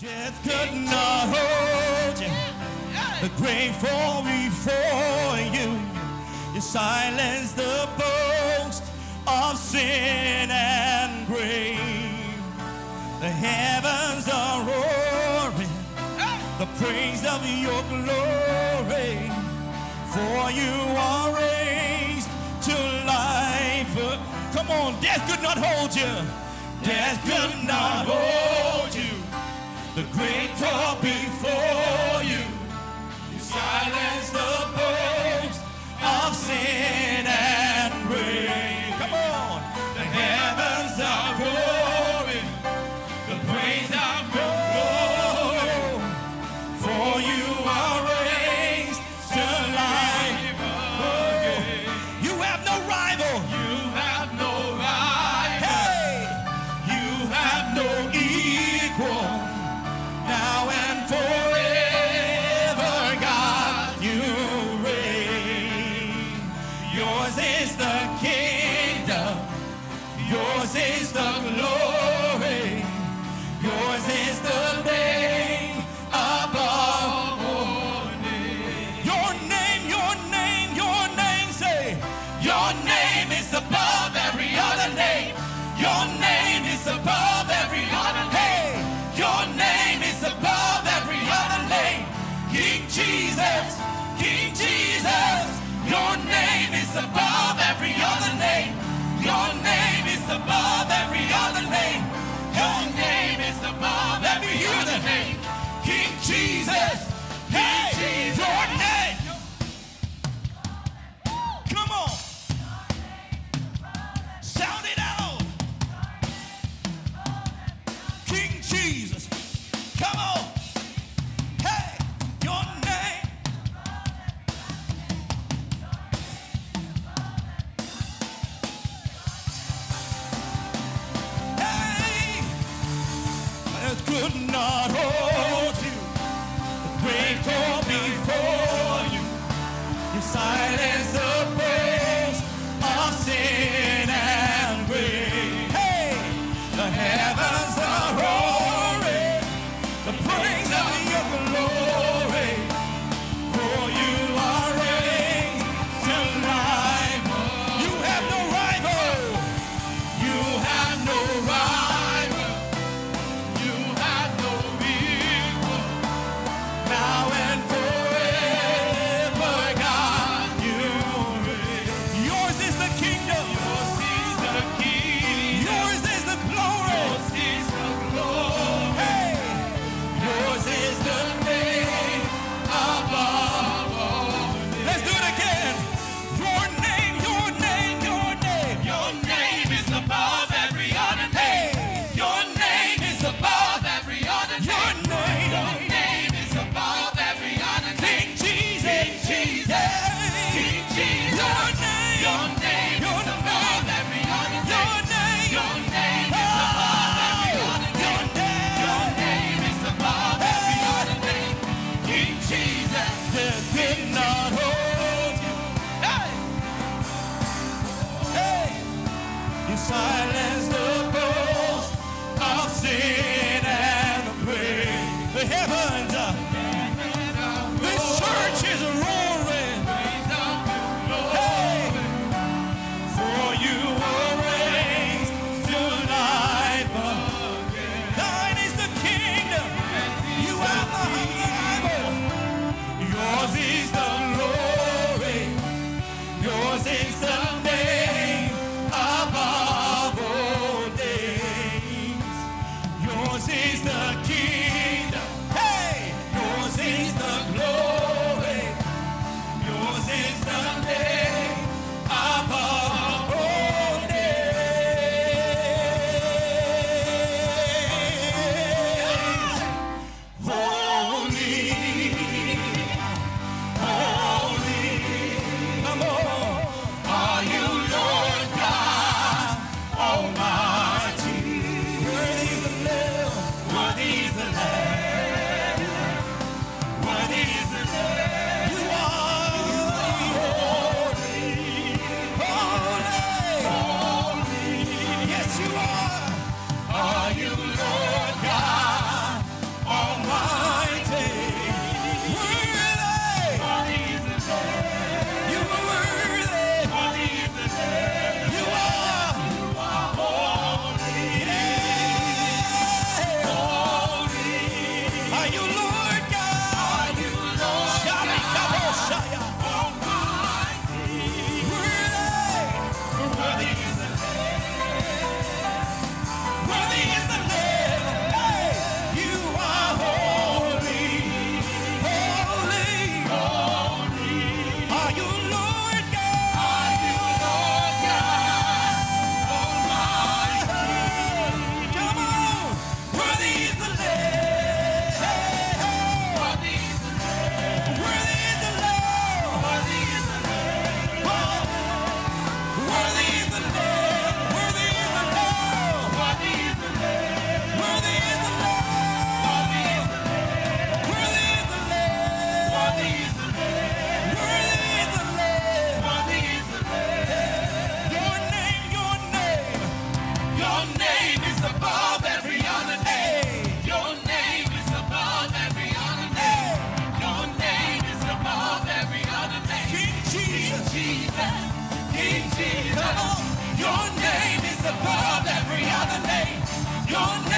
Death could not hold you. The grave fall before you. You silenced the boast of sin and grave. The heavens are roaring. The praise of your glory. For you are raised to life. Come on, death could not hold you. Death could not hold you. The great fall before you. You silent. name, King Jesus. Hey, King Jesus. silence. Your name.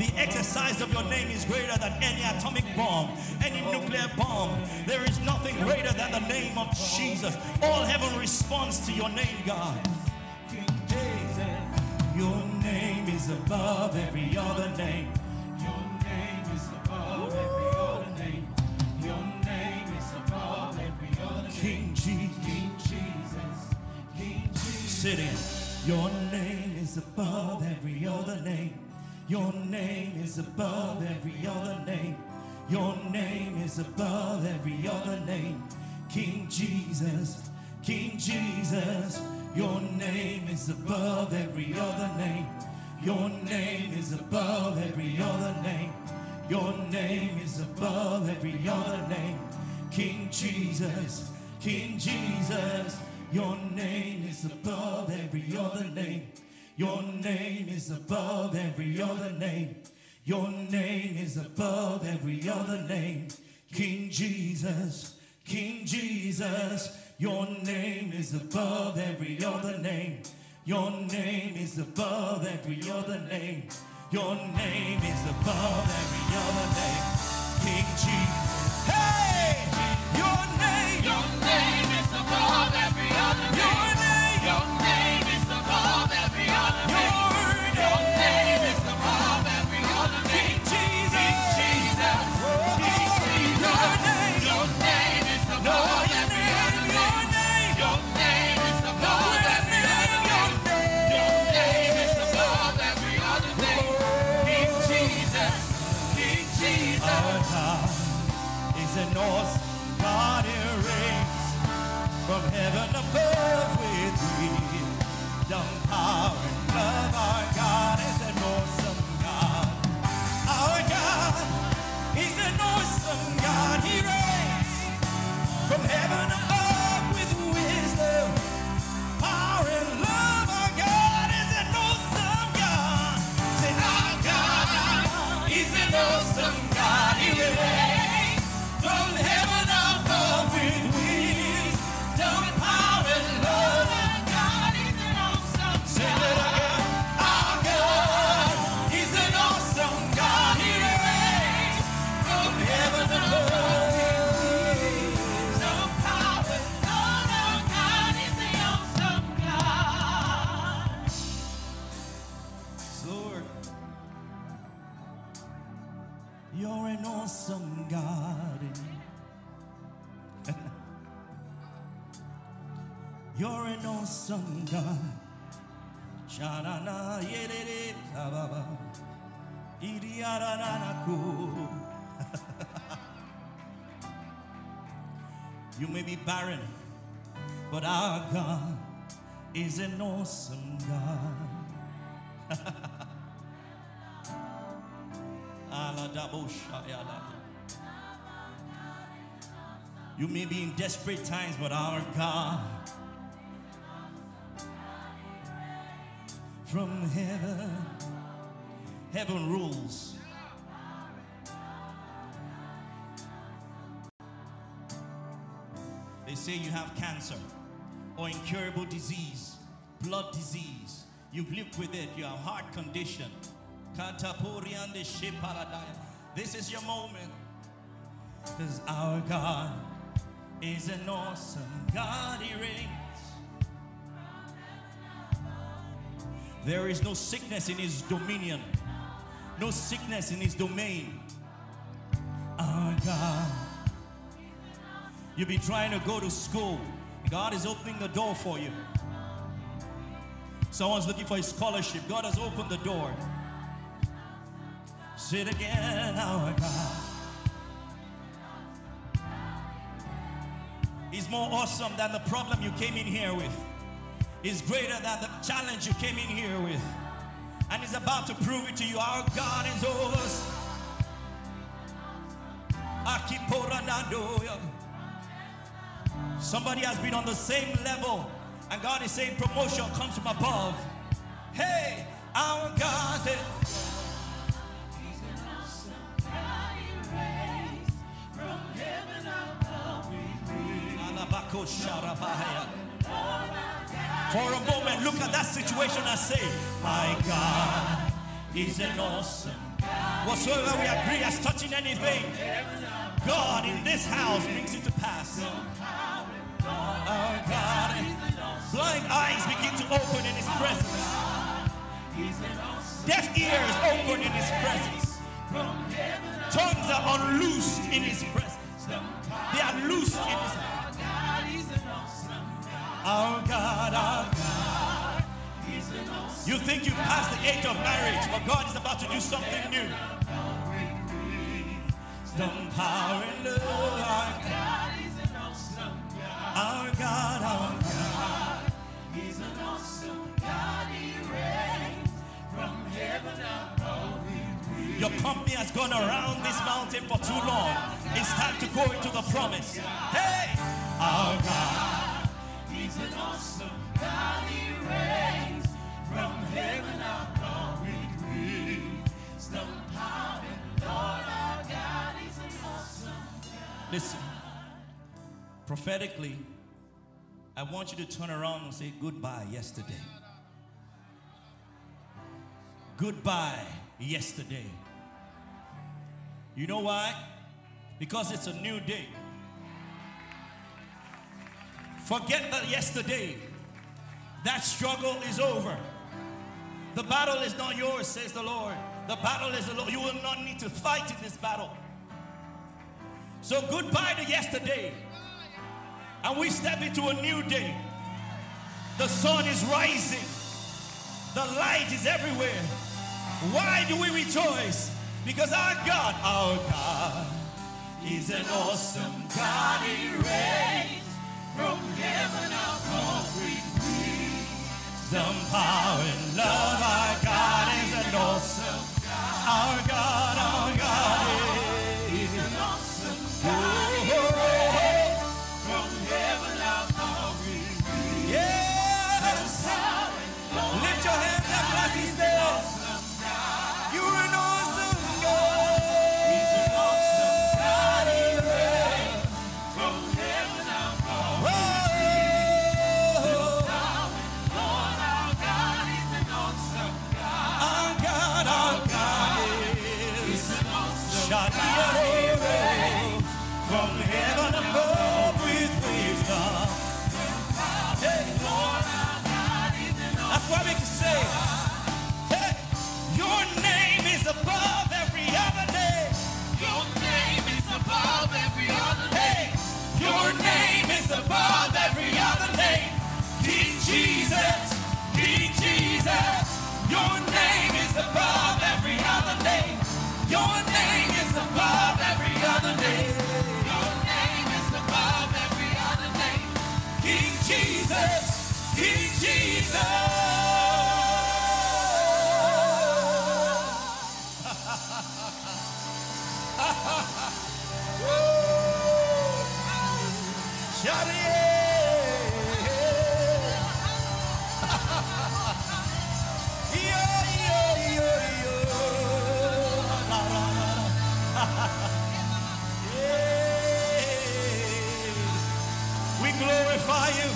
The exercise of your name is greater than any atomic bomb, any nuclear bomb. There is nothing greater than the name of Jesus. All heaven responds to your name, God. King Jesus, your name is above every other name. Your name is above every other name. King Jesus. King Jesus. King Jesus. Sit in. Your name is above every other name. Your name is above every other name. Your name is above every other name. King Jesus, King Jesus. Your name is above every other name. Your name is above every other name. Your name is above every other name. King Jesus, King Jesus. Your name is above every other name. Your name is above every other name. Your name is above every other name. King Jesus, King Jesus. Your name is above every other name. Your name is above every other name. Your name is above every other name. King Jesus. Hey! Your name. Your name. You is an awesome God. you may be in desperate times, but our God from heaven, heaven rules. They say you have cancer or incurable disease, blood disease. You've lived with it, you have heart condition. This is your moment. Because our God is an awesome God. He reigns. There is no sickness in his dominion, no sickness in his domain. Our God. You've been trying to go to school. God is opening the door for you. Someone's looking for a scholarship. God has opened the door. Sit again, our God. He's more awesome than the problem you came in here with. He's greater than the challenge you came in here with. And he's about to prove it to you. Our God is. Akiporanandoya. Somebody has been on the same level, and God is saying promotion comes from above. Hey, our God is. For a moment, look at that situation and say, My God is an awesome. Whatsoever we agree as touching anything, God in this house brings it to pass. Deaf ears open in His presence. Tongues are unloosed in His presence. They are loosed in His presence. Our God, our God. You think you've passed the age of marriage, but God is about to do something new. Some power and love. Our God, our God, our God. Your company has gone around this mountain for too long. It's time to go into the promise. Hey, our God. He's an awesome God. He reigns from heaven above with wisdom, power, and Lord our God. He's an awesome God. Listen, prophetically, I want you to turn around and say goodbye yesterday. Goodbye yesterday. You know why? Because it's a new day. Forget that yesterday. That struggle is over. The battle is not yours, says the Lord. The battle is the Lord. You will not need to fight in this battle. So goodbye to yesterday. And we step into a new day. The sun is rising. The light is everywhere. Why do we rejoice? Because our God, our God, is an awesome God. He reigns from heaven above with some power your name is above every glorify you.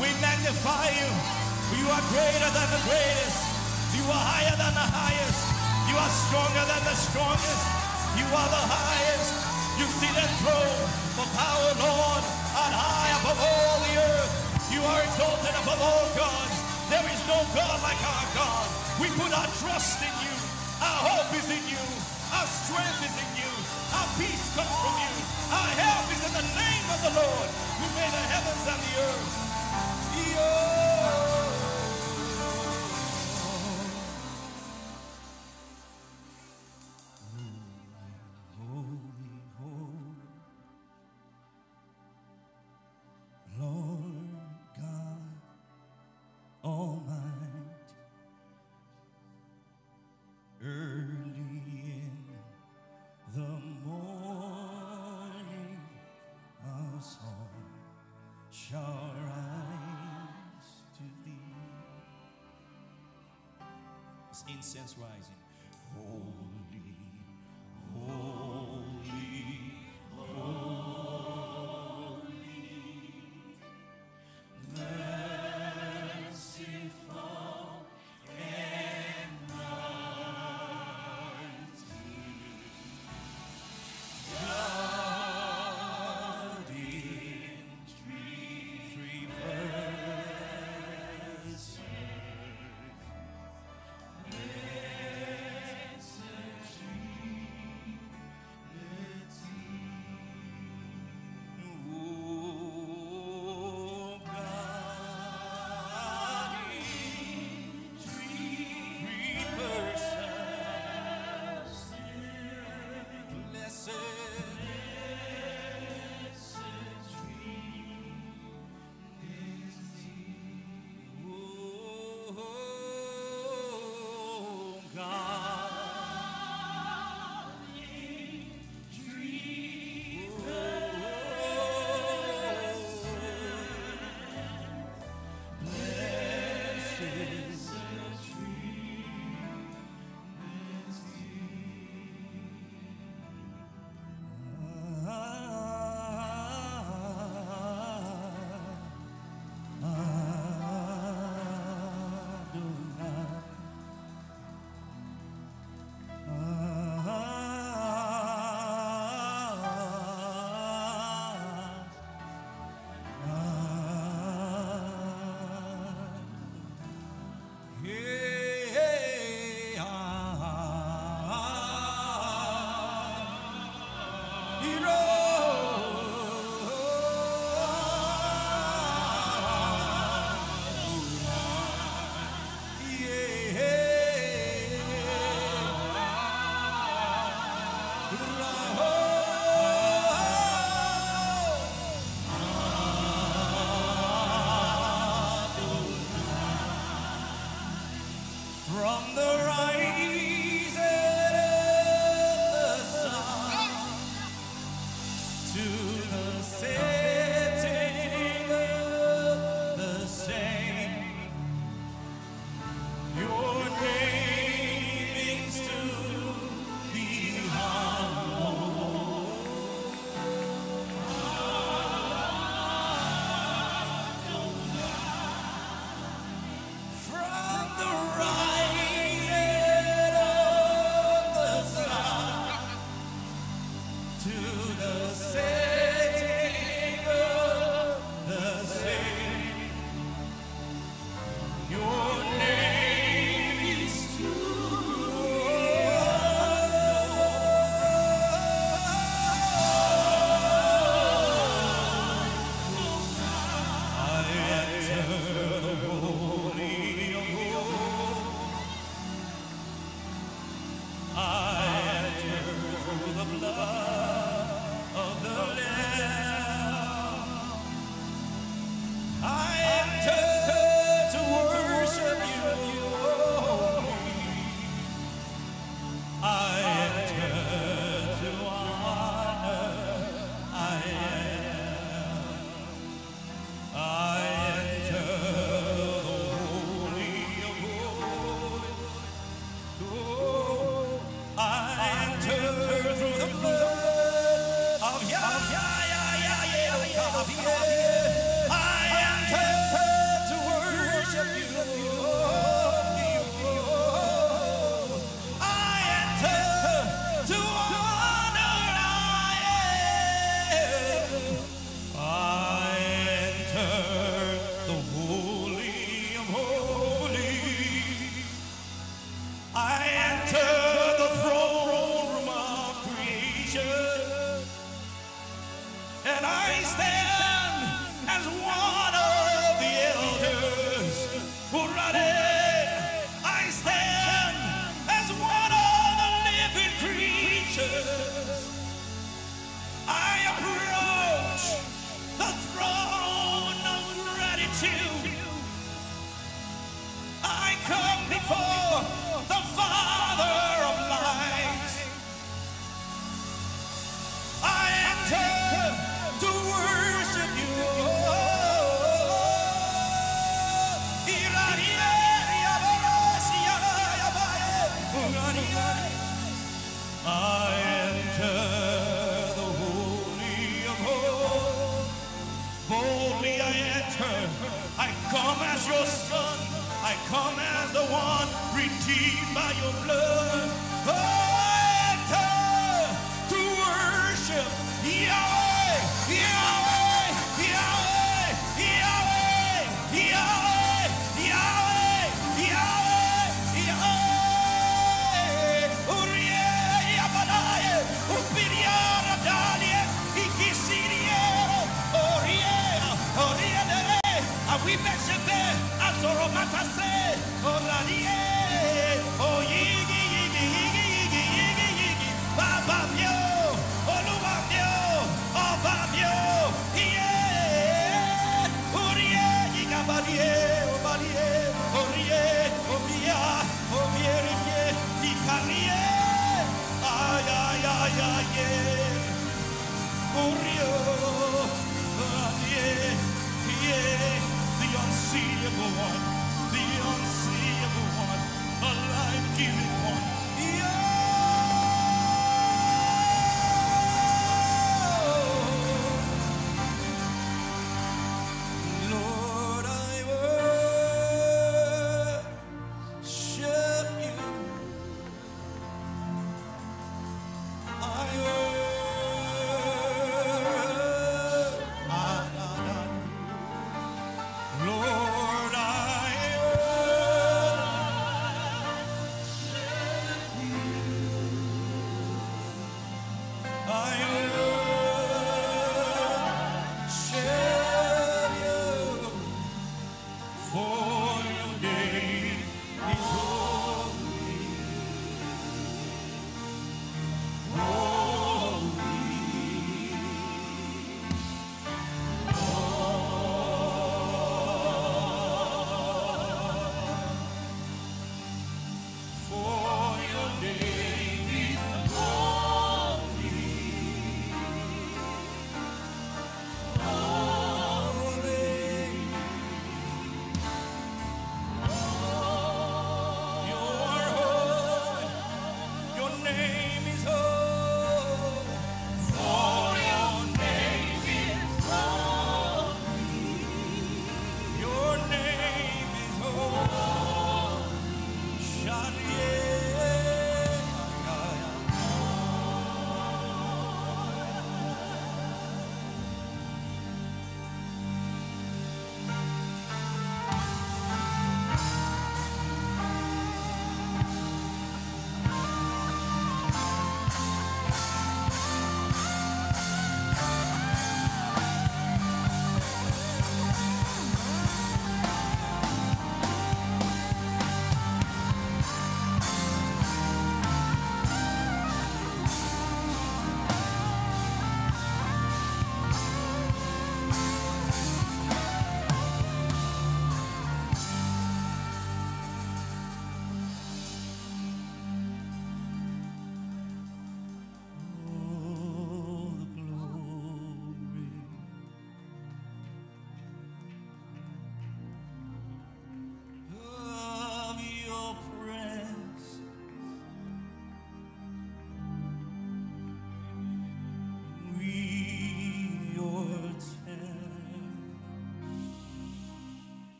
We magnify you. You are greater than the greatest. You are higher than the highest. You are stronger than the strongest. You are the highest. You see that throne for power, Lord, on high above all the earth. You are exalted above all gods. There is no God like our God. We put our trust in you. Our hope is in you. Our strength is in you. Our peace comes from you. Our help is in the name of the Lord who made the heavens and the earth. Yo. Incense rising. Holy, Yah,